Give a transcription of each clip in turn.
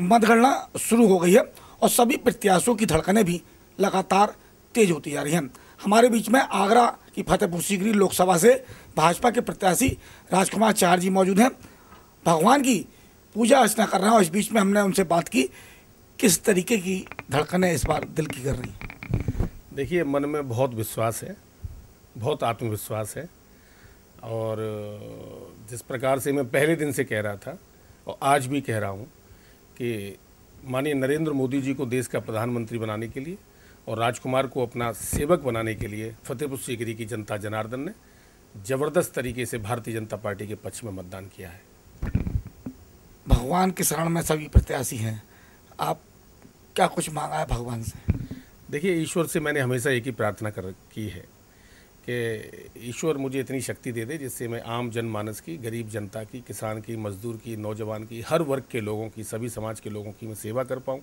मतगणना शुरू हो गई है और सभी प्रत्याशियों की धड़कनें भी लगातार तेज होती जा रही हैं। हमारे बीच में आगरा की फतेहपुर सीकरी लोकसभा से भाजपा के प्रत्याशी राजकुमार चार जी मौजूद हैं। भगवान की पूजा अर्चना कर रहे हैं और इस बीच में हमने उनसे बात की, किस तरीके की धड़कनें इस बार दिल की कर रही देखिए, मन में बहुत विश्वास है, बहुत आत्मविश्वास है और जिस प्रकार से मैं पहले दिन से कह रहा था और आज भी कह रहा हूँ कि माननीय नरेंद्र मोदी जी को देश का प्रधानमंत्री बनाने के लिए और राजकुमार को अपना सेवक बनाने के लिए फतेहपुर सीकरी की जनता जनार्दन ने ज़बरदस्त तरीके से भारतीय जनता पार्टी के पक्ष में मतदान किया है। भगवान के शरण में सभी प्रत्याशी हैं। आप क्या कुछ मांगा है भगवान से? देखिए ईश्वर से मैंने हमेशा एक ही प्रार्थना कर की है। कि ईश्वर मुझे इतनी शक्ति दे दे जिससे मैं आम जनमानस की, गरीब जनता की, किसान की, मजदूर की, नौजवान की, हर वर्ग के लोगों की, सभी समाज के लोगों की मैं सेवा कर पाऊँ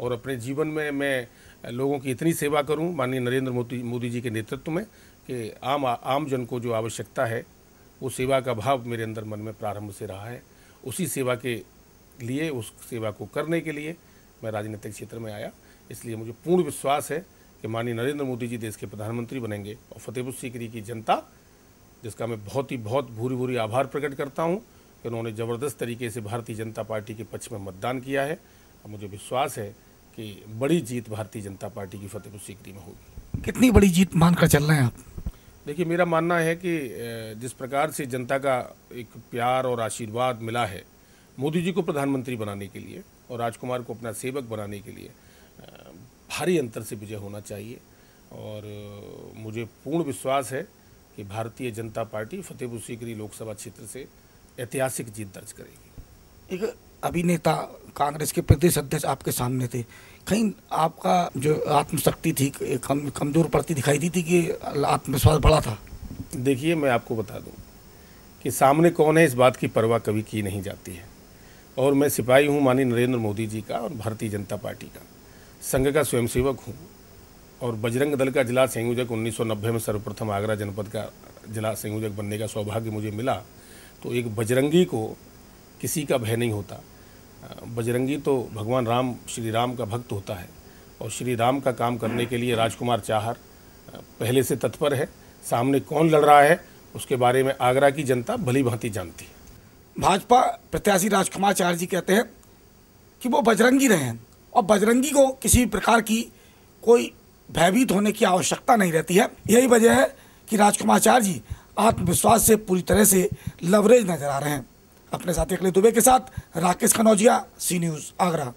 और अपने जीवन में मैं लोगों की इतनी सेवा करूँ, माननीय नरेंद्र मोदी मोदी जी के नेतृत्व में कि आम आम जन को जो आवश्यकता है, वो सेवा का भाव मेरे अंदर मन में प्रारंभ से रहा है। उसी सेवा के लिए, उस सेवा को करने के लिए मैं राजनीतिक क्षेत्र में आया, इसलिए मुझे पूर्ण विश्वास है कि माननीय नरेंद्र मोदी जी देश के प्रधानमंत्री बनेंगे और फतेहपुर सीकरी की जनता जिसका मैं बहुत ही बहुत भूरी भूरी आभार प्रकट करता हूँ कि उन्होंने ज़बरदस्त तरीके से भारतीय जनता पार्टी के पक्ष में मतदान किया है। और मुझे विश्वास है कि बड़ी जीत भारतीय जनता पार्टी की फतेहपुर सीकरी में होगी। कितनी बड़ी जीत मानकर चल रहे हैं आप? देखिए मेरा मानना है कि जिस प्रकार से जनता का एक प्यार और आशीर्वाद मिला है मोदी जी को प्रधानमंत्री बनाने के लिए और राजकुमार को अपना सेवक बनाने के लिए भारी अंतर से विजय होना चाहिए। और मुझे पूर्ण विश्वास है कि भारतीय जनता पार्टी फतेहपुर सीकरी लोकसभा क्षेत्र से ऐतिहासिक जीत दर्ज करेगी। एक अभिनेता कांग्रेस के प्रदेश अध्यक्ष आपके सामने थे। कहीं आपका जो आत्मशक्ति थी कम कमज़ोर पड़ती दिखाई दी थी कि आत्मविश्वास बड़ा था? देखिए मैं आपको बता दूँ कि सामने कौन है इस बात की परवाह कभी की नहीं जाती है। और मैं सिपाही हूँ माननीय नरेंद्र मोदी जी का और भारतीय जनता पार्टी का। संघ का स्वयंसेवक हूँ और बजरंग दल का जिला संयोजक 1990 में सर्वप्रथम आगरा जनपद का जिला संयोजक बनने का सौभाग्य मुझे मिला। तो एक बजरंगी को किसी का भय नहीं होता। बजरंगी तो भगवान राम, श्री राम का भक्त होता है और श्री राम का काम करने के लिए राजकुमार चाहर, पहले से तत्पर है, सामने कौन लड़ रहा है, उसके बारे में आगरा की जनता भली भांति जानती है। भाजपा प्रत्याशी राजकुमार चाहर जी कहते हैं कि वो बजरंगी रहे हैं। और बजरंगी को किसी प्रकार की कोई भयभीत होने की आवश्यकता नहीं रहती है। यही वजह है कि राजकुमार चार जी आत्मविश्वास से पूरी तरह से लवरेज नज़र आ रहे हैं। अपने साथी अखिलेश दुबे के साथ राकेश कनौजिया सी न्यूज़ आगरा।